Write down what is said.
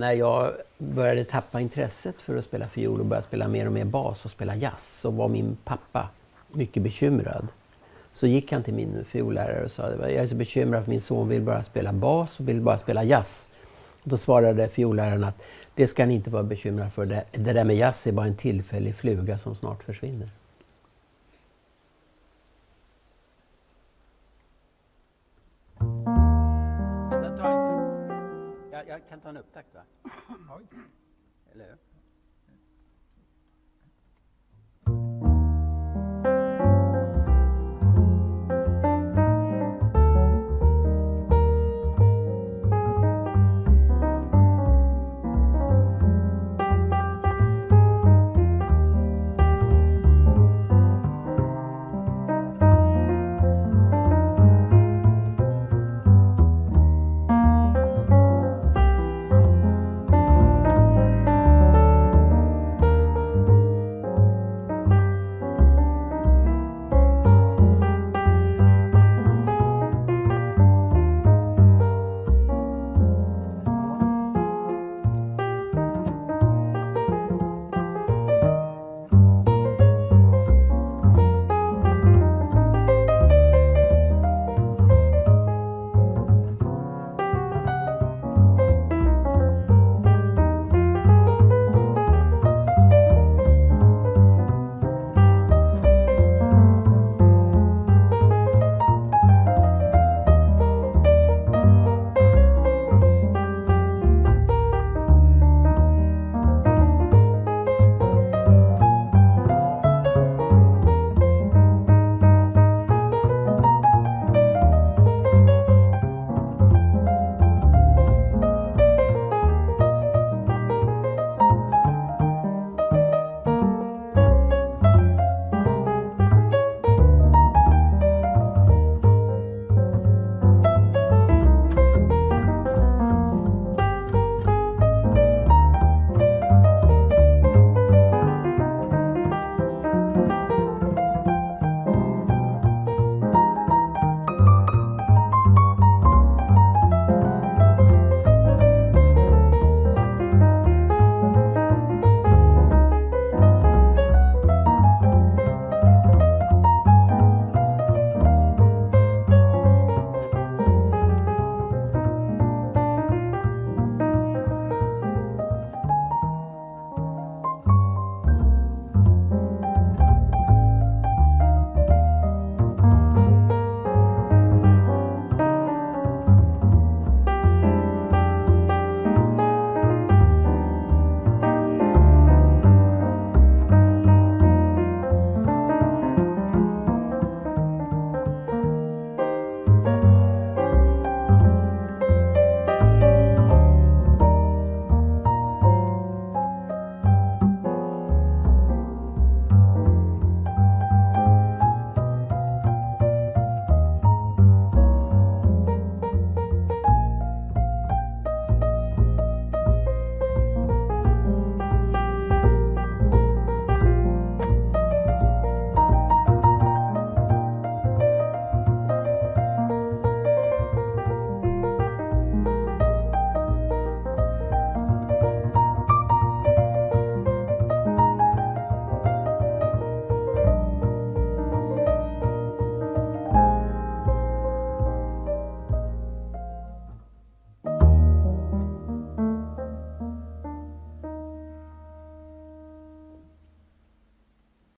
När jag började tappa intresset för att spela fiol och började spela mer och mer bas och spela jazz så var min pappa mycket bekymrad. Så gick han till min fiollärare och sa jag är så bekymrad för min son vill bara spela bas och vill bara spela jazz. Då svarade fiolläraren att det ska ni inte vara bekymrad för. Det, det där med jazz är bara en tillfällig fluga som snart försvinner. Kan ta en upptakt va? Eller hur?